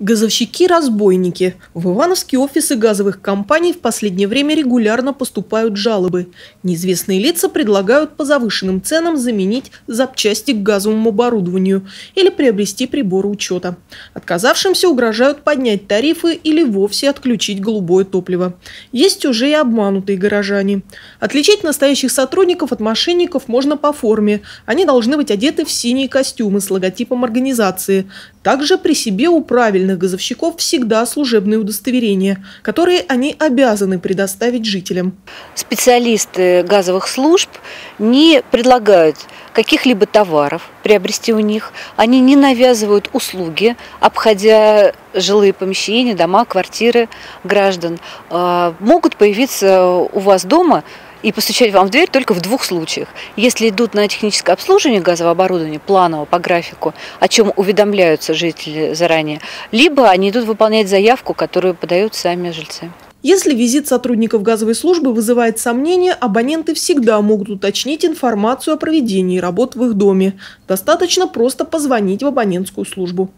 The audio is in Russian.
Газовщики-разбойники. В Ивановские офисы газовых компаний в последнее время регулярно поступают жалобы. Неизвестные лица предлагают по завышенным ценам заменить запчасти к газовому оборудованию или приобрести приборы учета. Отказавшимся угрожают поднять тарифы или вовсе отключить голубое топливо. Есть уже и обманутые горожане. Отличить настоящих сотрудников от мошенников можно по форме. Они должны быть одеты в синие костюмы с логотипом организации. Также при себе у правильных газовщиков всегда служебные удостоверения, которые они обязаны предоставить жителям. Специалисты газовых служб не предлагают каких-либо товаров приобрести у них. Они не навязывают услуги, обходя жилые помещения, дома, квартиры граждан. А, могут появиться у вас дома и постучать вам в дверь только в двух случаях. Если идут на техническое обслуживание газового оборудования планово по графику, о чем уведомляются жители заранее, либо они идут выполнять заявку, которую подают сами жильцы. Если визит сотрудников газовой службы вызывает сомнения, абоненты всегда могут уточнить информацию о проведении работ в их доме. Достаточно просто позвонить в абонентскую службу.